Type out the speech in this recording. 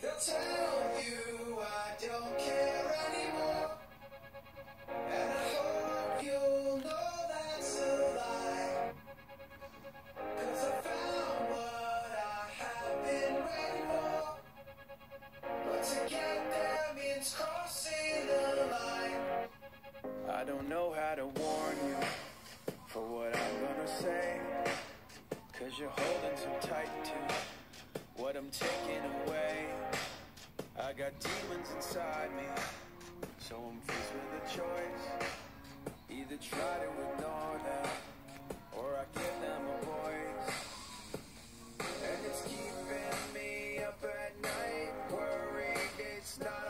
He'll tell you I don't care anymore. And I hope you know that's a I found what I have been waiting for. But to get there means crossing the line. I don't know how to you're holding tight to what I'm taking away. I got demons inside me, so I'm faced with a choice. Either try to ignore them, or I give them a voice. And it's keeping me up at night, worried it's not